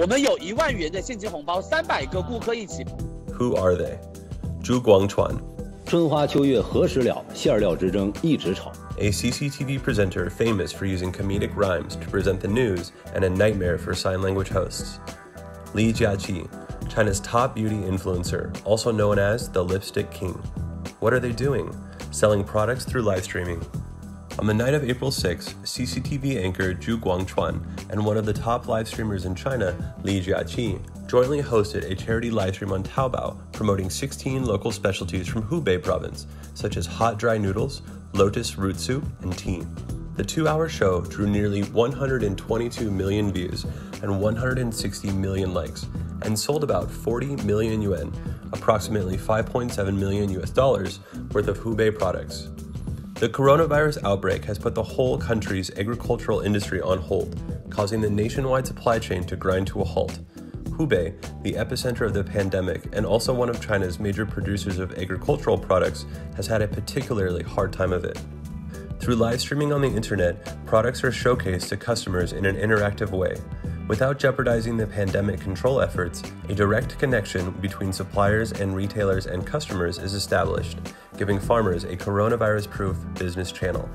我们有一万元的现金红包，三百个顾客一起。Who are they？朱广权。春花秋月何时了？馅料之争一直吵。A CCTV presenter famous for using comedic rhymes to present the news and a nightmare for sign language hosts. Li Jiaqi, China's top beauty influencer, also known as the Lipstick King. What are they doing? Selling products through live streaming. On the night of April 6, CCTV anchor Zhu Guangquan and one of the top live streamers in China, Li Jiaqi, jointly hosted a charity live stream on Taobao promoting 16 local specialties from Hubei province, such as hot dry noodles, lotus root soup, and tea. The two hour show drew nearly 122 million views and 160 million likes and sold about 40 million yuan, approximately 5.7 million US dollars, worth of Hubei products. The coronavirus outbreak has put the whole country's agricultural industry on hold, causing the nationwide supply chain to grind to a halt. Hubei, the epicenter of the pandemic and also one of China's major producers of agricultural products, has had a particularly hard time of it. Through live streaming on the internet, products are showcased to customers in an interactive way. Without jeopardizing the pandemic control efforts, a direct connection between suppliers and retailers and customers is established, giving farmers a coronavirus proof business channel.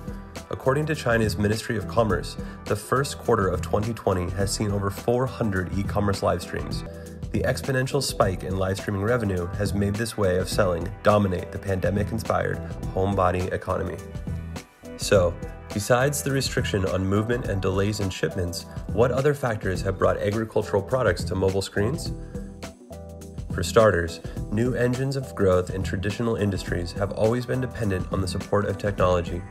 According to China's Ministry of Commerce, the first quarter of 2020 has seen over 400 e commerce live streams. The exponential spike in live streaming revenue has made this way of selling dominate the pandemic inspired homebody economy. So, besides the restriction on movement and delays in shipments, what other factors have brought agricultural products to mobile screens? For starters, new engines of growth in traditional industries have always been dependent on the support of technology.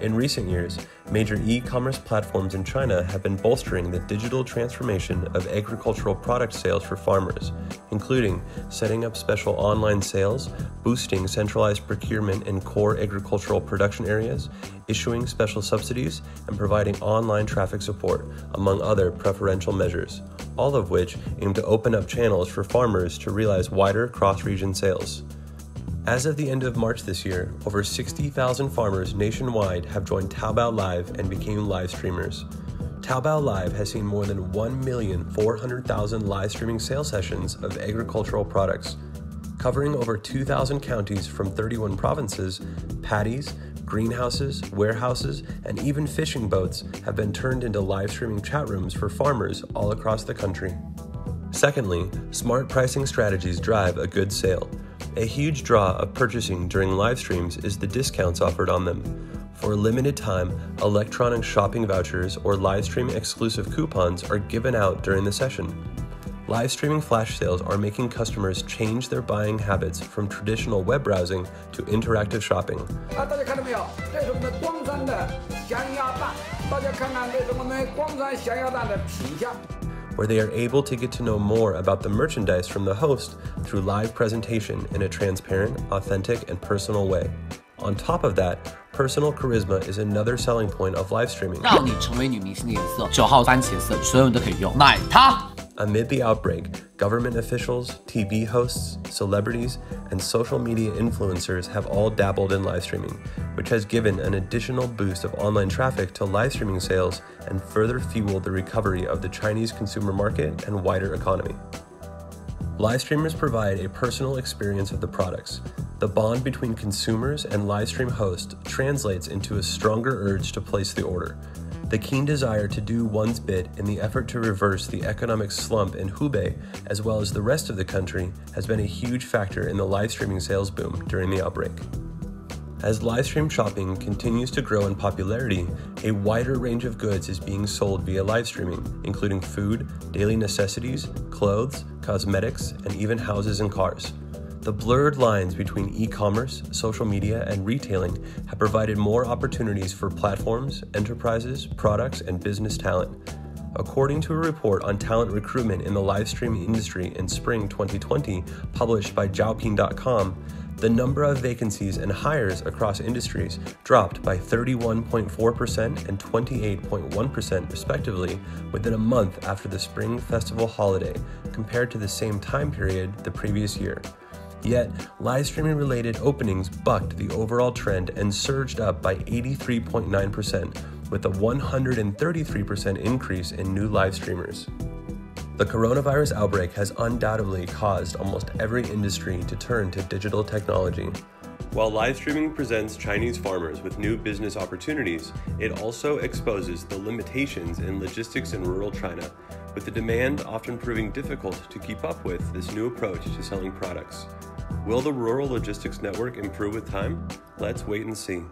In recent years, major e commerce platforms in China have been bolstering the digital transformation of agricultural product sales for farmers, including setting up special online sales, boosting centralized procurement in core agricultural production areas, issuing special subsidies, and providing online traffic support, among other preferential measures, all of which aim to open up channels for farmers to realize wider cross region sales. As of the end of March this year, over 60,000 farmers nationwide have joined Taobao Live and became live streamers. Taobao Live has seen more than 1,400,000 live streaming sales sessions of agricultural products. Covering over 2,000 counties from 31 provinces, paddies, greenhouses, warehouses, and even fishing boats have been turned into live streaming chat rooms for farmers all across the country. Secondly, smart pricing strategies drive a good sale. A huge draw of purchasing during live streams is the discounts offered on them. For a limited time, electronic shopping vouchers or live stream exclusive coupons are given out during the session. Live streaming flash sales are making customers change their buying habits from traditional web browsing to interactive shopping. 啊，大家看到没有？这是我们光山的咸鸭蛋，大家看看这是我们光山咸鸭蛋的品相。 where they are able to get to know more about the merchandise from the host through live presentation in a transparent, authentic, and personal way. On top of that, personal charisma is another selling point of live streaming. 让你成为女明星的颜色，九号番茄色，所有人都可以用，买它。 Amid the outbreak, government officials, TV hosts, celebrities, and social media influencers have all dabbled in live streaming, which has given an additional boost of online traffic to live streaming sales and further fueled the recovery of the Chinese consumer market and wider economy. Live streamers provide a personal experience of the products. The bond between consumers and live stream host translates into a stronger urge to place the order. The keen desire to do one's bit in the effort to reverse the economic slump in Hubei, as well as the rest of the country, has been a huge factor in the live streaming sales boom during the outbreak. As live stream shopping continues to grow in popularity, a wider range of goods is being sold via live streaming, including food, daily necessities, clothes, cosmetics, and even houses and cars. The blurred lines between e commerce, social media, and retailing have provided more opportunities for platforms, enterprises, products, and business talent. According to a report on talent recruitment in the live streaming industry in spring 2020, published by Zhaopin.com, the number of vacancies and hires across industries dropped by 31.4% and 28.1% respectively within a month after the Spring Festival holiday, compared to the same time period the previous year. Yet, live streaming related openings bucked the overall trend and surged up by 83.9%, with a 133% increase in new live streamers. The The coronavirus outbreak has undoubtedly caused almost every industry to turn to digital technology. While live streaming presents Chinese farmers with new business opportunities, it also exposes the limitations in logistics in rural China, with the demand often proving difficult to keep up with this new approach to selling products. Will the rural logistics network improve with time? Let's wait and see.